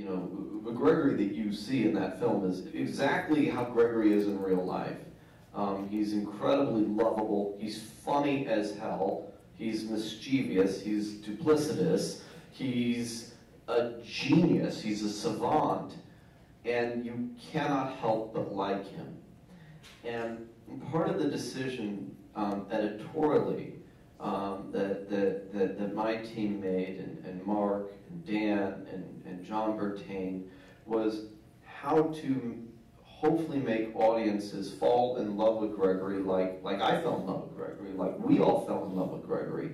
you know, the Gregory that you see in that film is exactly how Gregory is in real life. Um, he's incredibly lovable. He's funny as hell. He's mischievous. He's duplicitous. He's a genius. He's a savant. And you cannot help but like him. And part of the decision um, editorially um, that, that, that, that, my team made, and, and Mark, Dan, and, and Jon Bertain, was how to hopefully make audiences fall in love with Gregory like, like I fell in love with Gregory, like we all fell in love with Gregory.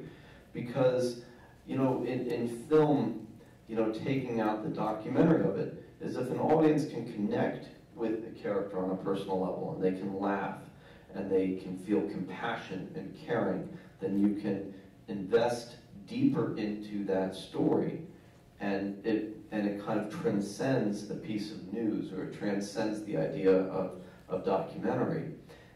Because, you know, in, in film, you know, taking out the documentary of it, is if an audience can connect with the character on a personal level and they can laugh and they can feel compassion and caring, then you can invest deeper into that story and it and it kind of transcends a piece of news or it transcends the idea of, of documentary.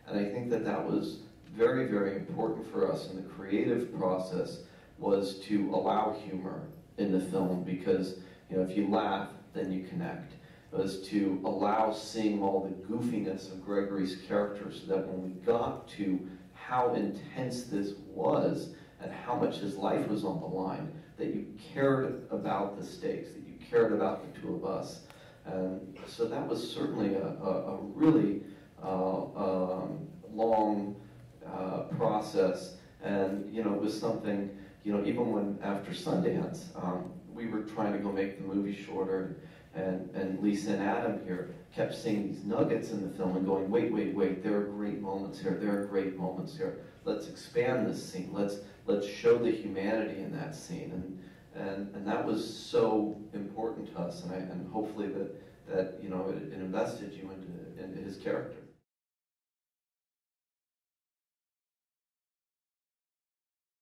And I think that that was very, very important for us in the creative process was to allow humor in the film because you know if you laugh, then you connect. Was to allow seeing all the goofiness of Gregory's character so that when we got to how intense this was and how much his life was on the line, that you cared about the stakes, that you cared about the two of us. And so that was certainly a, a, a really uh, um, long uh, process. And, you know, it was something, you know, even when after Sundance, um, we were trying to go make the movie shorter, and, and Lisa and Adam here kept seeing these nuggets in the film and going, wait, wait, wait, there are great moments here, there are great moments here. Let's expand this scene. Let's let's show the humanity in that scene. And and, and that was so important to us, and, I, and hopefully that, that you know it, it invested you into, into his character.